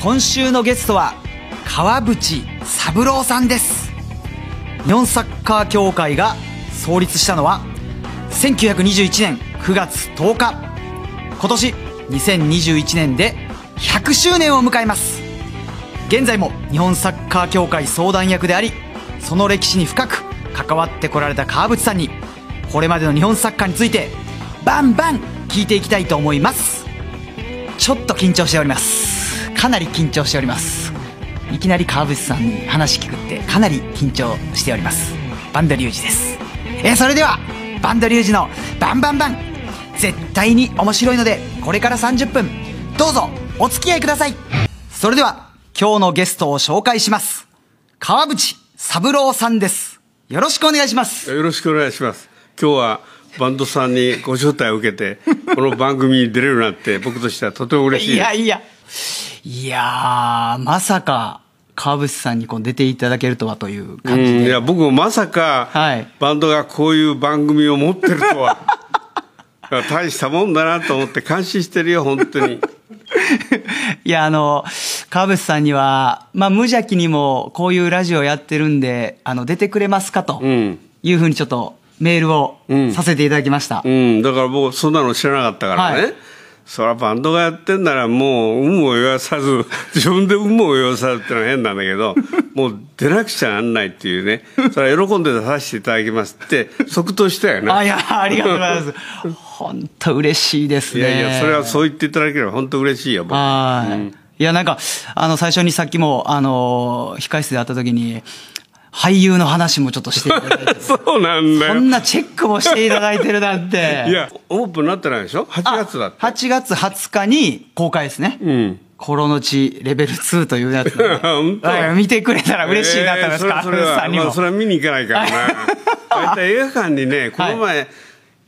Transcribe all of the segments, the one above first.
今週のゲストは川淵三郎さんです。日本サッカー協会が創立したのは1921年9月10日。今年2021年で100周年を迎えます。現在も日本サッカー協会相談役でありその歴史に深く関わってこられた川淵さんにこれまでの日本サッカーについてバンバン聞いていきたいと思います。ちょっと緊張しております。かなり緊張しております。いきなり川淵さんに話聞くってかなり緊張しております。バンドリュウジです。えーそれではバンドリュウジのバンバンバン。絶対に面白いのでこれから30分。どうぞお付き合いください。それでは今日のゲストを紹介します。川淵三郎さんです。よろしくお願いします。よろしくお願いします。今日はバンドさんにご招待を受けて、この番組に出れるなんて僕としてはとても嬉しい。いやいやいやーまさか川淵さんにこう出ていただけるとはというう感じで、ん、いや僕もまさか、はいバンドがこういう番組を持ってるとは。大したもんだなと思って感心してるよ、本当に。いや、あの、川淵さんには、まあ、無邪気にもこういうラジオやってるんで、あの、出てくれますかとうん。いうふうにちょっとメールをうんさせていただきました。うん、だから僕そんなの知らなかったからね。はいそらバンドがやってんならもう、有無を言わさず、自分で有無を言わさずってのは変なんだけど、もう出なくちゃなんないっていうね、それは喜んで出させていただきますって、即答したよね。あ、いや、ありがとうございます。本当嬉しいですね。いやいや、それはそう言っていただければ本当嬉しいよ、僕。はい。いや、なんか、あの、最初にさっきも、あの、控室で会った時に、俳優の話もちょっとしていただいて、そうなんだよ。こんなチェックもしていただいてるなんて。いや、オープンになってないでしょ ?8 月だって。8月20日に公開ですね。うん。コロの地レベル2というやつなんで本当？はい見てくれたら嬉しいなと思いますか、えーそれは。まあ、それは見に行かないからな。大体映画館にね、この前、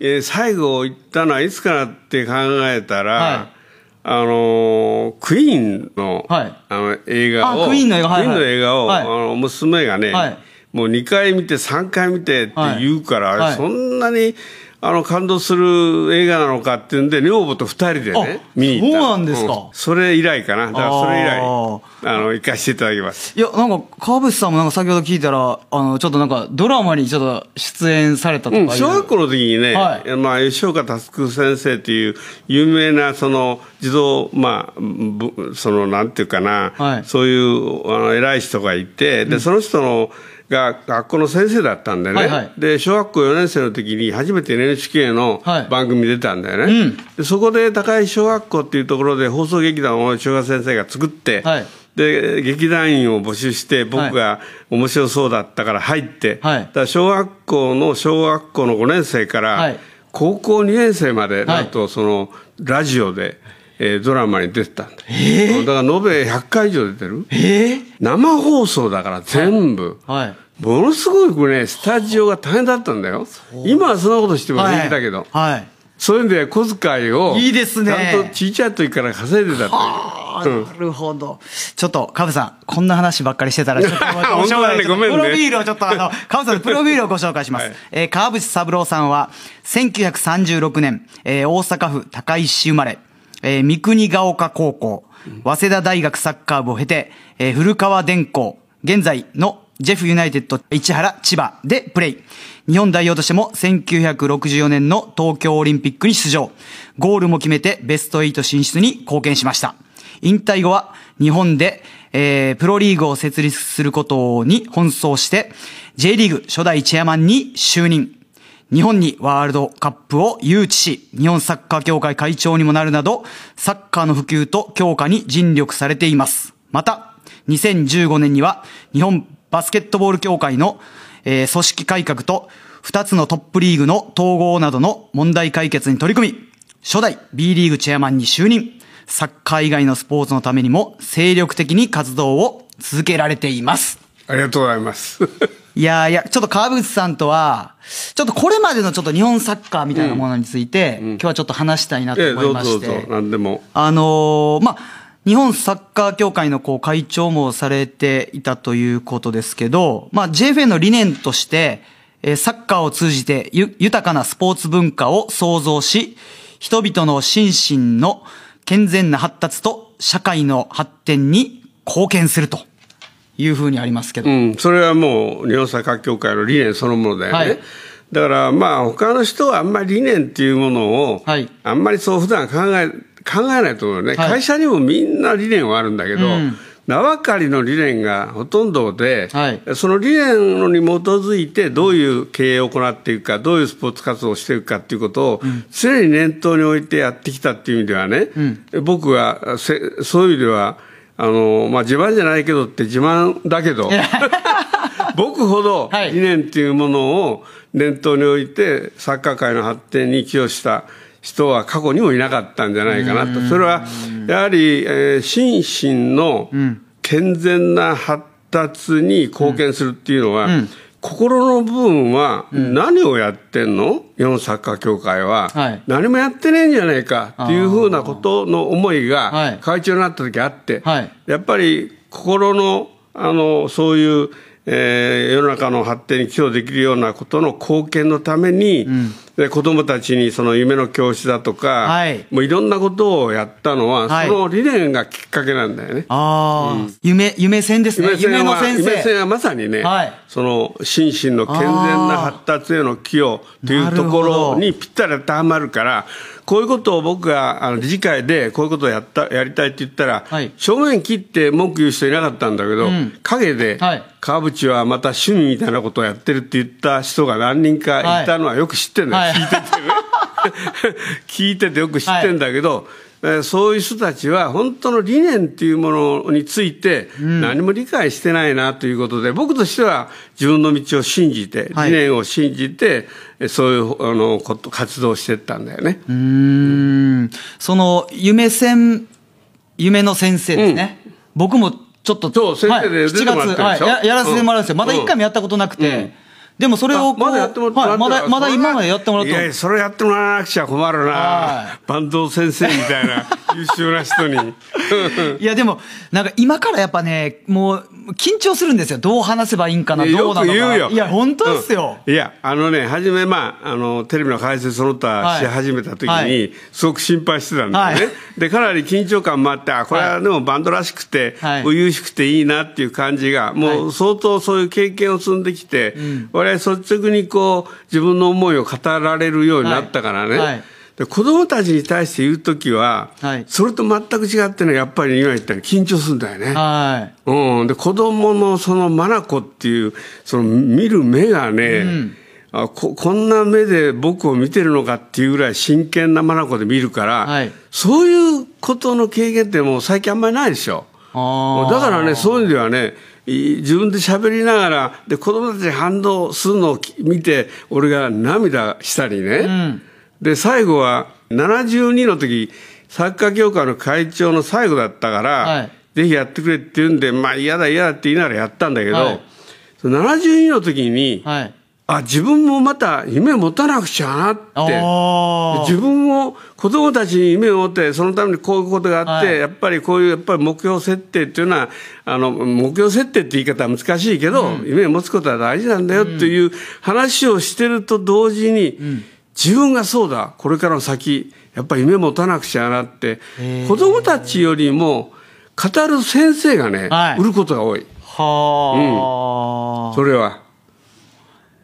えー最後行ったのはいつかなって考えたら、はいあのークイーンの,、はい。あの映画を、あクイーンの映画はいの映画を、はい。あの娘がね、はい。もう2回見て3回見てって言うから、そんなにあの感動する映画なのかっていうんで、女房と2人でねあ、見に行った。のそうなんですか。それ以来かな。だからそれ以来、ああの、行かせていただきます。いや、なんか、川淵さんもなんか先ほど聞いたら、あの、ちょっとなんか、ドラマにちょっと出演されたとかいう、うん、小学校の時にね、はい。まあ、吉岡佑先生っていう有名なその児童、まあ、ぶそのなんていうかな、はい。そういうあの偉い人がいて、でその人のが学校の先生だったんでね、はいはい。で小学校4年生の時に初めて NHK のはい。番組に出たんだよね、うん。でそこで高井小学校っていうところで放送劇団を小学先生が作って、はい。で劇団員を募集して僕が面白そうだったから入って、はい。だ小学校の小学校の5年生から、はい。高校2年生まで、い。なんとそのラジオで、えードラマに出てたんだ、だから延べ100回以上出てる。ええ生放送だから全部、はい。ものすごくねスタジオが大変だったんだよ。今はそんなことしても平気だけど、はい。そういうんで小遣いをいいですね。ちゃんと小さい時から稼いでたってなるほど。ちょっと、カブさん、こんな話ばっかりしてたら、ちょっともう本当だねごめんね。プロフィールをちょっと、あの、カブさんのプロフィールをご紹介します。はい。えー川淵三郎さんは、1936年、えー大阪府高石市生まれ、えー三国ヶ丘高校、早稲田大学サッカー部を経て、えー古川電工、現在のジェフユナイテッド市原千葉でプレイ。日本代表としても1964年の東京オリンピックに出場。ゴールも決めてベスト8進出に貢献しました。引退後は日本で、えープロリーグを設立することに奔走して、J リーグ初代チェアマンに就任。日本にワールドカップを誘致し、日本サッカー協会会長にもなるなど、サッカーの普及と強化に尽力されています。また、2015年には、日本バスケットボール協会の、えー組織改革と、2つのトップリーグの統合などの問題解決に取り組み、初代 B リーグチェアマンに就任。サッカー以外のスポーツのためにも精力的に活動を続けられています。ありがとうございますいやーいや、ちょっと川口さんとは、ちょっとこれまでのちょっと日本サッカーみたいなものについて、今日はちょっと話したいなとええ思いうまして。どぞどうぞ。何でも。あのーまあ、日本サッカー協会のこう会長もされていたということですけど、まあ、JFA の理念として、えーサッカーを通じてゆ豊かなスポーツ文化を創造し、人々の心身の健全な発達と社会の発展に貢献するというふうにありますけど。うん、それはもう日本サッカー協会の理念そのものだよね。はい。だからまあ他の人はあんまり理念っていうものを、はい。あんまりそう普段考え、考えないと思うよね、はい。会社にもみんな理念はあるんだけど、うん。名ばかりの理念がほとんどで、はい。その理念に基づいてどういう経営を行っていくか、どういうスポーツ活動をしていくかっていうことを、常に念頭に置いてやってきたっていう意味ではね、僕はせそういう意味では、あのまあ、自慢じゃないけどって自慢だけど、僕ほどはい。理念っていうものを念頭に置いて、サッカー界の発展に寄与した人は過去にもいなかったんじゃないかなと。それは、やはり、えー心身の健全な発達に貢献するっていうのは、心の部分は何をやってんの、日本サッカー協会は、はい。何もやってねえんじゃないかっていうふうなことの思いはい。が会長になった時あって、はい。やっぱり心の、あの、そういう、えー世の中の発展に寄与できるようなことの貢献のために、で子供たちにその夢の教師だとか、はい。もういろんなことをやったのは、はい。その理念がきっかけなんだよね。ああ、夢、夢線ですね。夢のは先生。夢線はまさにね、はい。その心身の健全な発達への寄与というところにぴったり当てはまるから、こういうことを僕があの理事会でこういうことをやったやりたいって言ったら、はい。正面切って文句言う人いなかったんだけど、陰で、はい。川淵はまた趣味みたいなことをやってるって言った人が何人かい。たのはよく知ってるんだよ、はい。聞いてて。ね。聞いててよく知ってんだけど、えーそういう人たちは本当の理念っていうものについて何も理解してないなということで、僕としては自分の道を信じて、はい理念を信じて、えーそういうあのこと活動をしてったんだよね。うーん。その、夢線、夢の先生ですね。僕もちょっと、そう先生ではい出てもらってるでしょ？はいややらせてもらうんですよ。うんまだ一回もやったことなくて。うんでもそれをまだやってもらはい、まだ、まだ今までやってもらっいやいや、それやってもらわなくちゃ困るなは。坂東先生みたいな優秀な人に。いやでも、なんか今からやっぱね、もう、緊張するんですよ。どう話せばいいんかな、どうなのかな。よく言うよいや、本当ですよ。いや、あのね、初め、まあ、あの、テレビの解説その他し始めた時に、はい。すごく心配してたんだよね。はい。で、かなり緊張感もあって、あ、これはでもバンドらしくて、はい。初々しくていいなっていう感じが、もう相当そういう経験を積んできて、我々率直にこう、自分の思いを語られるようになったからね。はい。はいで子供たちに対して言うときは、はい。それと全く違ってね、やっぱり今言ったように緊張するんだよね。はうん、で子供のその眼っていうその見る目がね、あここんな目で僕を見てるのかっていうぐらい真剣な眼で見るから、はい。そういうことの経験ってもう最近あんまりないでしょ。だからね、そういう意味ではね、い自分で喋りながら、で、子供たちに反応するのをき見て、俺が涙したりね。で、最後は、72の時、サッカー協会の会長の最後だったから、はい。ぜひやってくれって言うんで、まあ嫌だ嫌だって言いながらやったんだけど、はい。その72の時に、はい。あ、自分もまた夢持たなくちゃなって。自分を子供たちに夢を持ってそのためにこういうことがあって、はい。やっぱりこういうやっぱり目標設定っていうのはあの目標設定って言い方は難しいけど、夢を持つことは大事なんだよっていう話をしてると同時に、自分がそうだこれからの先やっぱり夢持たなくちゃなって子供たちよりも語る先生がね、はい。売ることが多い。はあ、それは。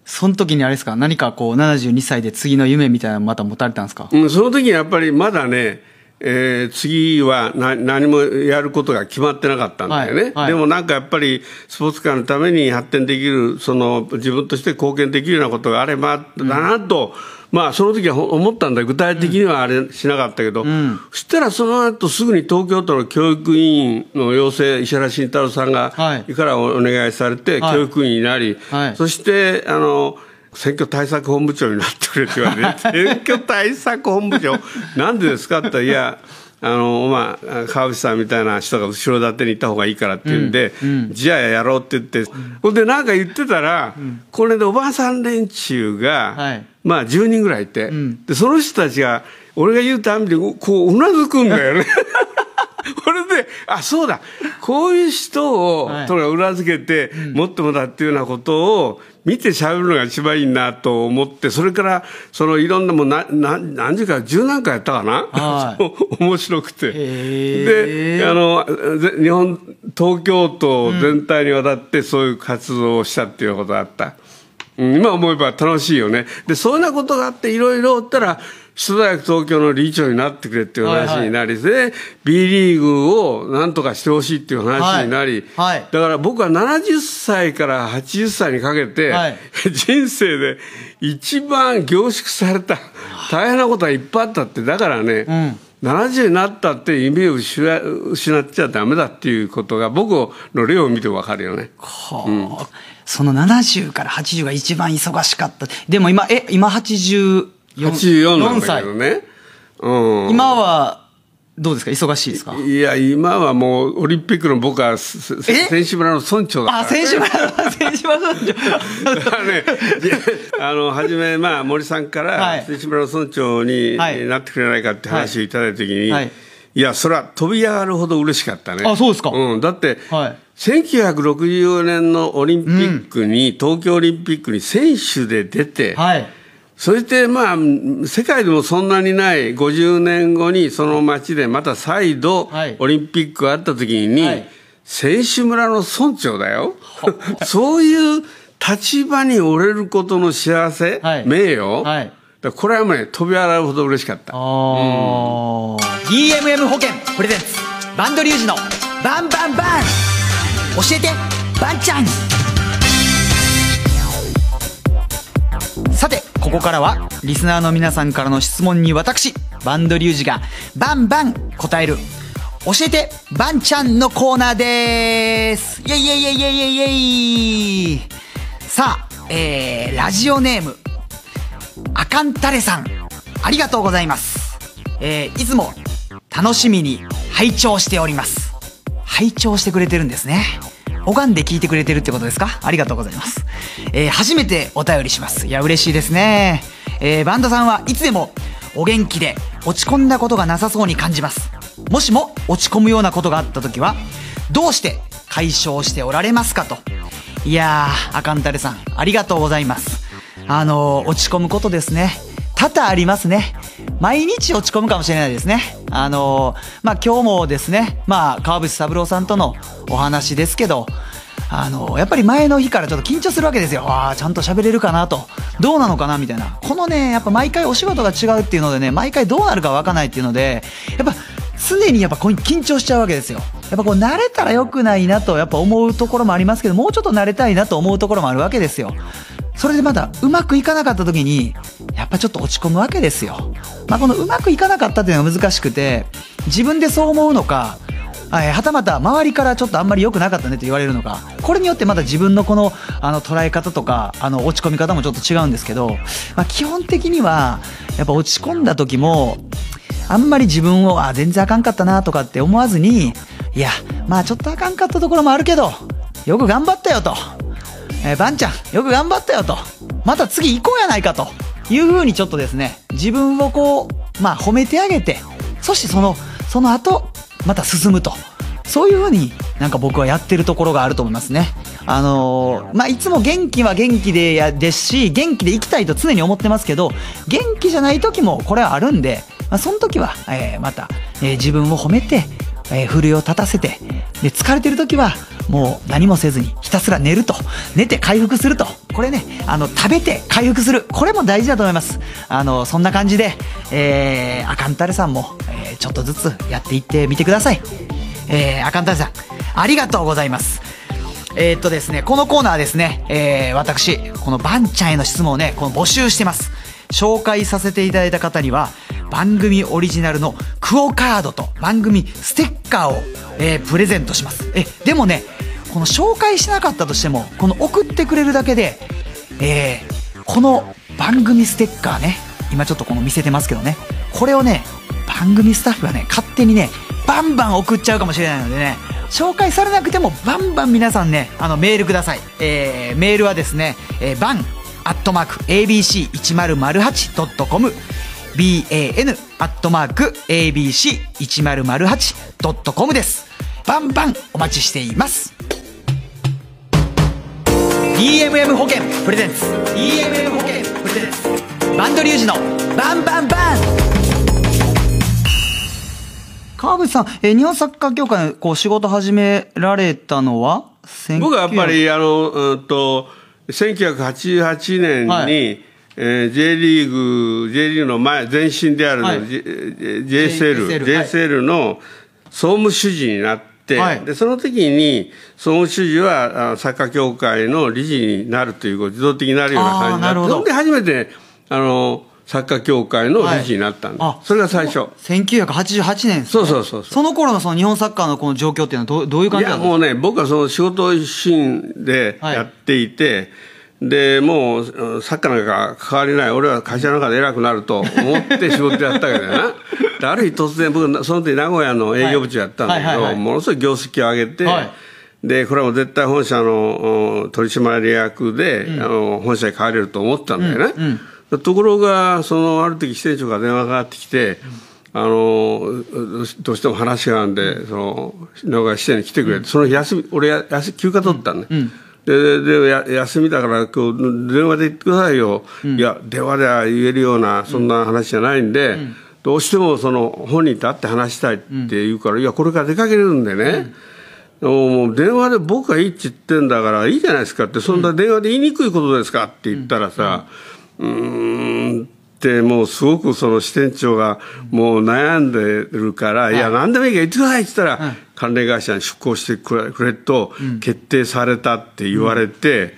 その時にあれですか？何かこう72歳で次の夢みたいなのまた持たれたんですか？うん、その時にやっぱりまだね、えー次はな何もやることが決まってなかったんだよね、はいはい。でもなんかやっぱりスポーツ界のために発展できるその自分として貢献できるようなことがあればだなと、まあその時はほ思ったんだ具体的にはあれしなかったけど、そしたらその後すぐに東京都の教育委員の要請石原慎太郎さんがはい。からお願いされて、はい。教育委員になり、はい。そしてあの選挙対策本部長になってくれって言われて、選挙対策本部長、なんでですかって言ったら、いや、あの、まあ、川内さんみたいな人が後ろ盾にいた方がいいからって言うんで、じゃあやろうって言って、ほんでなんか言ってたら、これでおばあさん連中が、はい。まあ10人ぐらいいて、ん。で、その人たちが、俺が言うたびにこううなずくんだよね。これで、あ、そうだ。こういう人を、はい。とか裏付けて、持ってもだっていうようなことを見て喋るのが一番いいなと思って、それから、そのいろんなもうな、な何十回、十何回やったかな、はい 面白くて。で、あの、ぜ日本、東京都全体にわたってそういう活動をしたっていうことがあった。うん今思えば楽しいよね。で、そういうようなことがあって、いろいろおったら、首都大学東京の理事長になってくれっていう話になり、で、B リーグをなんとかしてほしいっていう話になり、はいはい。だから僕は70歳から80歳にかけて、はい。人生で一番凝縮された、大変なことがいっぱいあったって、だからね、70になったって夢を失失っちゃダメだっていうことが僕の例を見てわかるよね。はあその70から80が一番忙しかった。でも今、え、今84 84なんだ歳けどね。うん。今は、どうですか？忙しいですか？いや、今はもう、オリンピックの僕は、選手村の村長だから、あ、選手村、選手村村だからね、あの、はじめ、まあ、森さんかはら、い。選手村の村長にはい。なってくれないかって話をいただいたときに、はい。い。や、それは飛び上がるほど嬉しかったね。あそうですか。うん。だって、はい。1964年のオリンピックに、東京オリンピックに選手で出て、はい。そしてまあ、世界でもそんなにない50年後にその街でまた再度はい。オリンピックがあった時にはい、選手村の村長だよ。そういう立場に折れることの幸せ、はい。名誉、はい。これはね、飛び上がるほど嬉しかった。あー。DMM 保険プレゼンツ。バンドリュージのバンバンバン。教えてバンちゃんさてここからはリスナーの皆さんからの質問に私バンドリュージがバンバン答える教えてバンちゃんのコーナーですイェイイェイイェイイェイイェイさあ、えー、ラジオネームあかんたれさん、ありがとうございます。えーいつも楽しみに拝聴しております。拝聴してくれてるんですね。拝んで聞いてくれてるってことですか？ありがとうございます。えー初めてお便りします。いや、嬉しいですね。えーバンドさんはいつでもお元気で落ち込んだことがなさそうに感じます。もしも落ち込むようなことがあった時は、どうして解消しておられますかと。いやー、あかんたれさん、ありがとうございます。あのー落ち込むことですね。多々ありますね。毎日落ち込むかもしれないですね。あのーまあ、今日もですね、まあ、川淵三郎さんとのお話ですけど、あのやっぱり前の日からちょっと緊張するわけですよ。ああ、ちゃんと喋れるかなと。どうなのかなみたいな。このね、やっぱ毎回お仕事が違うっていうのでね、毎回どうなるかわかんないっていうので、やっぱ常にやっぱこう緊張しちゃうわけですよ。やっぱこう慣れたら良くないなとやっぱ思うところもありますけど、もうちょっと慣れたいなと思うところもあるわけですよ。それでまだうまくいかなかった時に、やっぱちょっと落ち込むわけですよ。まあこのうまくいかなかったっていうのが難しくて、自分でそう思うのか、はいはたまた周りからちょっとあんまり良くなかったねと言われるのか、これによってまた自分のこのあの捉え方とか、あの落ち込み方もちょっと違うんですけど、まあ基本的には、やっぱ落ち込んだ時も、あんまり自分を、あ、全然あかんかったなとかって思わずに、いや、まあちょっとあかんかったところもあるけど、よく頑張ったよと。えー、ばんちゃん、よく頑張ったよと。また次行こうやないかと。いう風にちょっとですね、自分をこう、まあ褒めてあげて、そしてその、その後、また進むと。そういう風になんか僕はやってるところがあると思いますね。あのーまあ、いつも元気は元気でや、ですし、元気で生きたいと常に思ってますけど、元気じゃない時もこれはあるんで、まあ、その時は、えーまた、えー自分を褒めて、えー、奮いを立たせて、で、疲れてる時は、もう何もせずにひたすら寝ると。寝て回復すると。これね、あの、食べて回復する。これも大事だと思います。あの、そんな感じで、えー、アカンタレさんも、えーちょっとずつやっていってみてください。えー、アカンタレさん、ありがとうございます。えーっとですね、このコーナーですね、えー、私、このバンちゃんへの質問をね、この募集してます。紹介させていただいた方には、番組オリジナルのクオカードと番組ステッカーを、えープレゼントします。え、でもね、この紹介しなかったとしても、この送ってくれるだけで、えー、この番組ステッカーね、今ちょっとこの見せてますけどね、これをね、番組スタッフがね、勝手にね、バンバン送っちゃうかもしれないのでね、紹介されなくてもバンバン皆さんね、あのメールください。えー、メールはですね、えー、バン、アットマーク、abc1008.com、ban、アットマーク、abc1008.com です。バンバンお待ちしています。DMM 保険プレゼンツ。DMM 保険プレゼンツ。バンドリュージのバンバンバン。川口さん、えー日本サッカー協会のこう仕事始められたのは？僕はやっぱり、あの、うんと、1988年に、はいえー J リーグ、J リーグの前、前身である、はい。J- JSL、JSL の総務主事になって、はい。で、その時に、総務主事はあサッカー協会の理事になるという、自動的になるような感じになって、あーなるほど。そんで初めて、あの、サッカー協会の理事になったんです。はいあそれが最初。1988年ねそうそうそうそう。その頃のその日本サッカーのこの状況っていうのはどうどういう感いじなんですか？やもうね、僕はその仕事一心ではい。やっていて、でもううんサッカーなんか関わりない、俺は会社の中で偉くなると思って仕事やったけどな、である日突然、僕、その時名古屋の営業部長やったんだけど、ものすごい業績を上げて、はい。でこれはもう絶対本社のうん取締役で、あの本社に帰れると思ったんだよね。ところが、そのある時支店長から電話がかかってきて、あのどうしても話があるんで、その名古屋支店に来てくれって、その日休み、俺や、休休暇取ったんね。ででや休みだからこう電話で言ってくださいよ、いや電話では言えるようなそんな話じゃないんで、どうしてもその本人と会って話したいって言うから、いやこれから出かけるんでね、もう電話で僕がいいって言ってんだからいいじゃないですかってそんな電話で言いにくいことですかって言ったらさうーんもうすごくその支店長がもう悩んでるから、い、や何でもいいから言ってくださいって言ったら、関連会社に出向してくれくれと決定されたって言われて、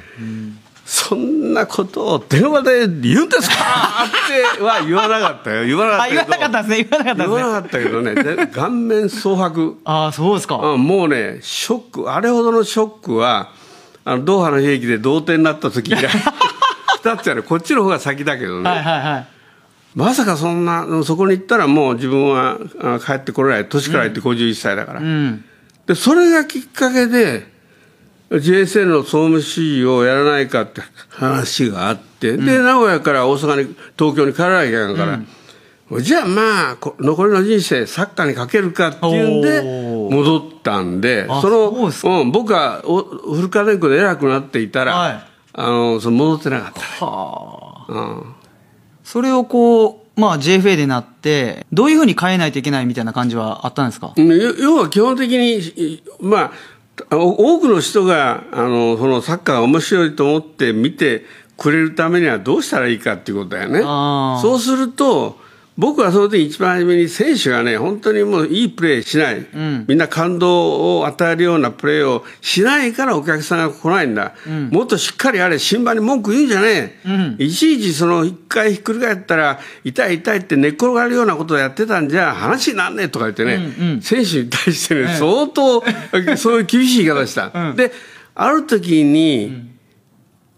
そんなことを電話で言うんですかっては言わなかったよ言わなかったけどあ言わなかったですね言わなかったですね言わなかったけどねで顔面蒼白ああそうですか、うん、もうね、ショック、あれほどのショックは、あのドーハの悲劇で同点になった時以来、二つやね、こっちの方が先だけどね、はいはいはいまさかそんな、そこに行ったらもう自分はあ帰ってこれない、年から言って51歳だから、うん。で、それがきっかけで、JSL の総務主事をやらないかって話があって、で、名古屋から大阪に、東京に帰らなきゃいけないから、じゃあまあ、こ残りの人生、サッカーにかけるかっていうんで、戻ったんで、あその、そうん、僕がお古川電工で偉くなっていたら、はい。あの、その戻ってなかった。はあ。うんそれをこうまあ JFA でなってどういうふうに変えないといけないみたいな感じはあったんですか？うん要要は基本的に、いまあ、お多くの人があのそのサッカーが面白いと思って見てくれるためにはどうしたらいいかっていうことだよね。そうすると僕はその時一番初めに選手がね、本当にもういいプレーしない、ん。みんな感動を与えるようなプレーをしないからお客さんが来ないんだ。もっとしっかりあれ、審判に文句言うんじゃねえ。うん。いちいちその一回ひっくり返ったら、痛い痛いって寝っ転がるようなことをやってたんじゃ話になんねえとか言ってね、うんうん。選手に対してね、ええ相当、そういう厳しい言い方した。うん。で、ある時に、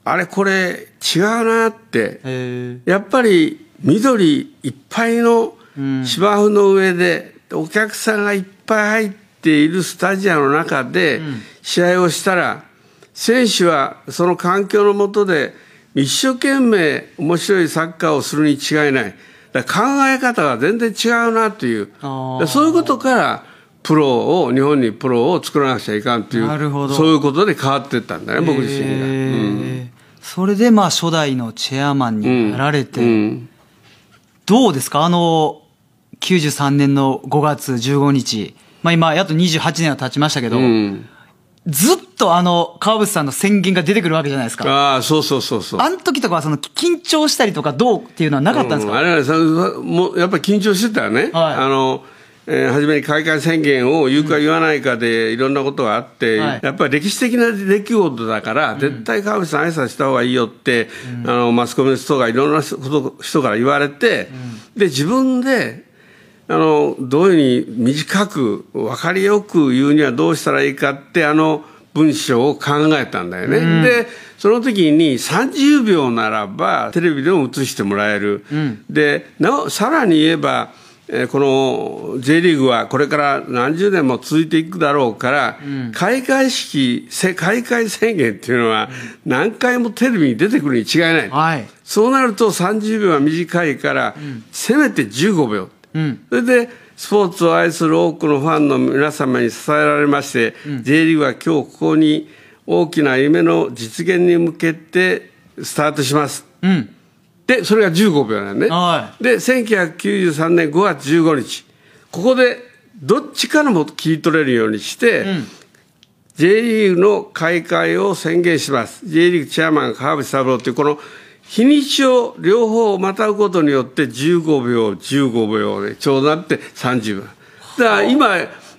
あれこれ違うなって、へやっぱり緑いっぱいのうん。芝生の上で、お客さんがいっぱい入っているスタジアムの中で試合をしたら、選手はその環境の下で一生懸命面白いサッカーをするに違いない。考え方が全然違うなという。そういうことから、プロを、日本にプロを作らなくちゃいかんという、なるほど。そういうことで変わっていったんだね、僕自身が。へうん。ーそれでまあ初代のチェアマンになられて、うんどうですか？あの、93年の5月15日。まあ今、やっと28年は経ちましたけど、うんずっとあの、川淵さんの宣言が出てくるわけじゃないですか。ああ、そうそうそうそう。あの時とかはその、緊張したりとかどうっていうのはなかったんですか、うあれはさもうやっぱり緊張してたよね、はいあのえー初めに開会宣言を言うか言わないかでいろんなことがあって、はい。やっぱり歴史的な出来事だから、絶対川淵さん挨拶した方がいいよって、あのマスコミの人がいろんな人人から言われて、で自分であのどういうふうに短く分かりよく言うにはどうしたらいいかってあの文章を考えたんだよね、でその時に30秒ならばテレビでも映してもらえる、でなおさらに言えばえーこの J リーグはこれから何十年も続いていくだろうから、開会式せ開会宣言っていうのは何回もテレビに出てくるに違いない、はい。そうなると30秒は短いから、せめて15秒。うん。それでスポーツを愛する多くのファンの皆様に支えられまして、J リーグは今日ここに大きな夢の実現に向けてスタートします。うん。で、それが15秒なんね。はで、1993年5月15日、ここでどっちからも切り取れるようにして、J リーグの開会を宣言します。J リーグチェアマン川淵三郎というこの日にちを両方またぐことによって15秒、15秒でちょうどなって30秒。だから今、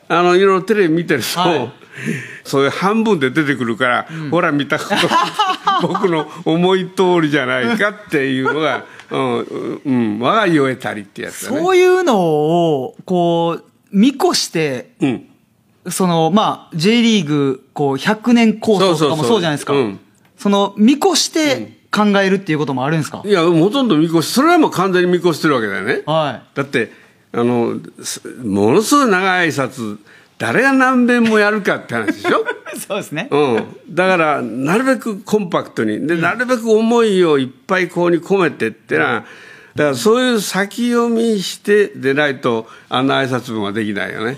あの、いろいろテレビ見てると、はいそういう半分で出てくるから、ほら見たこと、僕の思い通りじゃないかっていうのが、うん、うん、我が言えたりってやつだね。そういうのを、こう、見越して、うん。その、まあ、J リーグ、こう、100年構想とかもそうじゃないですか。その、見越して考えるっていうこともあるんですか、いや、ほとんど見越し、それはもう完全に見越してるわけだよね。はだって、あの、すものすごい長い挨拶、誰が何遍もやるかって話でしょ？い。そうですね。うん。だから、なるべくコンパクトに、で、なるべく思いをいっぱいここに込めてってな、だからそういう先読みしてでないと、あんな挨拶文はできないよね。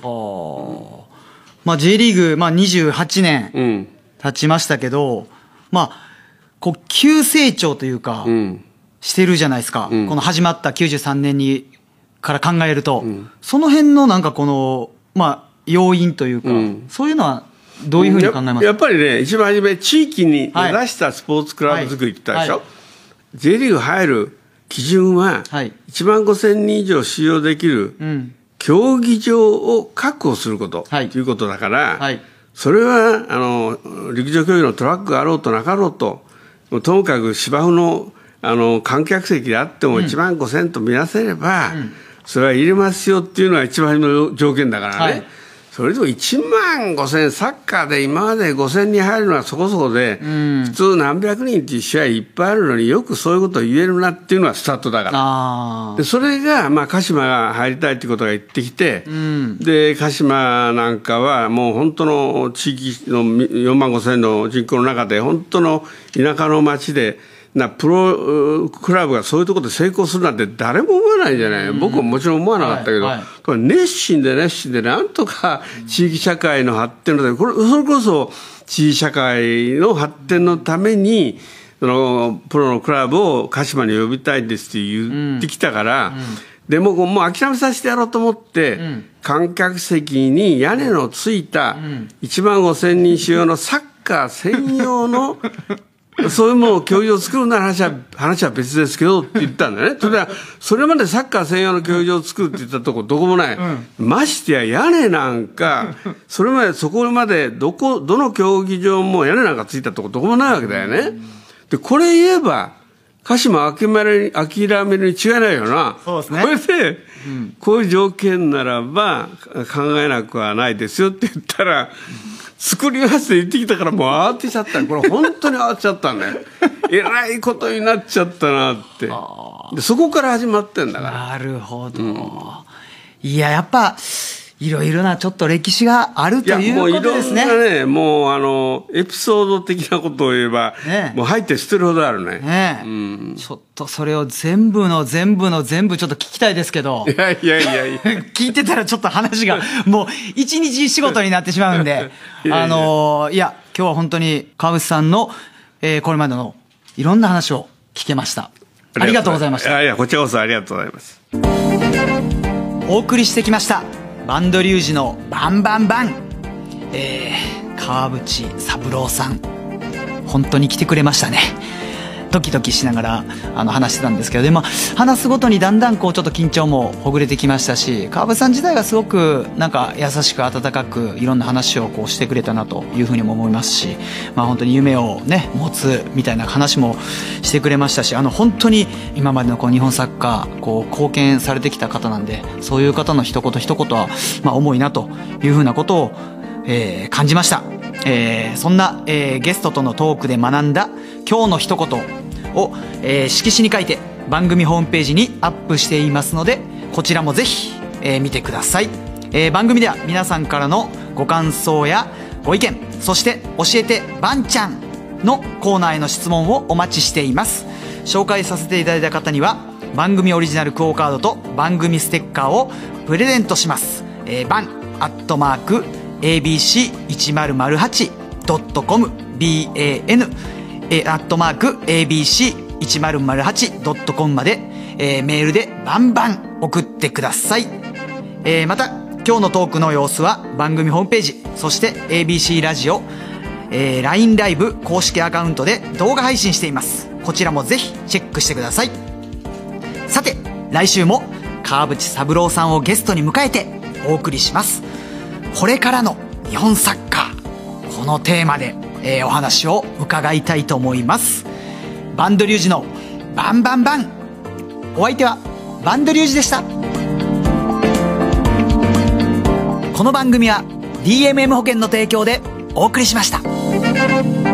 まあ、J リーグ、まあ、28年うん。経ちましたけど、まあ、こう、急成長というか、うん。してるじゃないですか。うんこの始まった93年に、から考えると、その辺のなんかこの、まあ、要因というか、うん。そういうのはどういうふうに考えます？かややっぱりね、一番初め、地域に根ざしたスポーツクラブ作りって言ったでしょ、はい。J リーグ入る基準は、はい。1万5000人以上使用できるうん。競技場を確保すること、はい。ということだから、はい。それはあの陸上競技のトラックがあろうとなかろうと、ともかく芝生のあの観客席であっても1万5000と見なせれば、それは入れますよっていうのが一番の条件だからね。はいそれでも1万5000、サッカーで今まで5000人入るのはそこそこで、普通何百人っていう試合いっぱいあるのによくそういうことを言えるなっていうのがスタートだから。あでそれが、まあ、鹿島が入りたいってことが言ってきて、ん。で鹿島なんかはもう本当の地域の4万5千の人口の中で本当の田舎の町でなプロうクラブがそういうところで成功するなんて誰も思わないじゃない、僕ももちろん思わなかったけど、はいはい。これ熱心で熱心でなんとか地域社会の発展のためこれそれこそ地域社会の発展のためにそのプロのクラブを鹿島に呼びたいですって言ってきたから、でももう諦めさせてやろうと思って、観客席に屋根のついた1万5千人使用のサッカー専用のそういうものを競技場を作るなら話は話は別ですけどって言ったんだよね。それは、それまでサッカー専用の競技場を作るって言ったとこどこもない。ましてや屋根なんか、それまでそこまでどこ、どの競技場も屋根なんかついたとこどこもないわけだよね。で、これ言えば、鹿島諦める諦めるに違いないよな。そうですねこれで、こういう条件ならば考えなくはないですよって言ったら、作りますって言ってきたからもう慌てちゃったこれ本当に慌てちゃったんだよ。えらいことになっちゃったなって。でそこから始まってんだから。なるほど。いや、やっぱ、いろいろなちょっと歴史があるといや、いうもういろんことですね。なね、もうあの、エピソード的なことを言えば、ねもう入って捨てるほどあるね。ねえ、ちょっとそれを全部の全部の全部ちょっと聞きたいですけどい。やいやいやいや。聞いてたらちょっと話がもう一日仕事になってしまうんで、いやいやあのーいや、今日は本当に川淵さんの、えーこれまでのいろんな話を聞けました。ありがとうございました。やいや、こちらこそありがとうございます。お送りしてきましたバンドリュージのバンバンバン。えー、川淵三郎さん。本当に来てくれましたね。ドキドキしながらあの話してたんですけどでも話すごとにだんだんこうちょっと緊張もほぐれてきましたし川淵さん自体がすごくなんか優しく温かくいろんな話をこうしてくれたなというふうにも思いますしまあ本当に夢をね持つみたいな話もしてくれましたしあの本当に今までのこう日本サッカーこう貢献されてきた方なんでそういう方の一言一言はまあ重いなというふうなことを、えー感じました、えーそんな、えーゲストとのトークで学んだ今日の一言。を、えー色紙に書いて番組ホームページにアップしていますのでこちらもぜひ、えー見てください、えー番組では皆さんからのご感想やご意見そして教えてばんちゃんのコーナーへの質問をお待ちしています。紹介させていただいた方には番組オリジナルクオカードと番組ステッカーをプレゼントします。えー、バン、アットマーク、abc1008.com、ban、えー、アットマーク、abc1008.com まで、えー、メールでバンバン送ってください。えー、また、今日のトークの様子は番組ホームページ、そして ABC ラジオ、えー、LINE ライブ公式アカウントで動画配信しています。こちらもぜひチェックしてください。さて、来週も川淵三郎さんをゲストに迎えてお送りします。これからの日本サッカー、このテーマで、えーお話を伺いたいと思います。バンドリュージのバンバンバンお相手はバンドリュージでした。この番組は DMM 保険の提供でお送りしました。